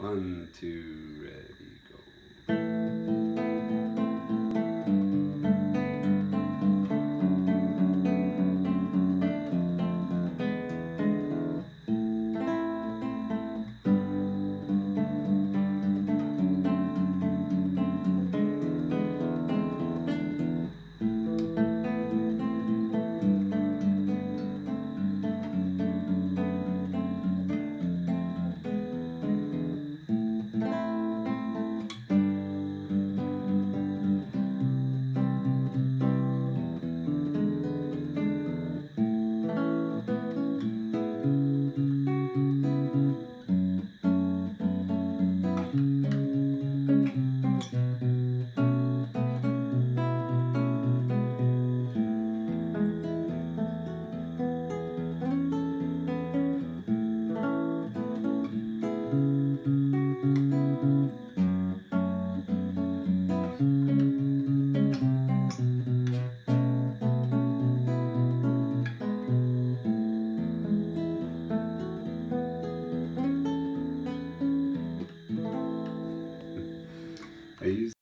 One, two, ready, I use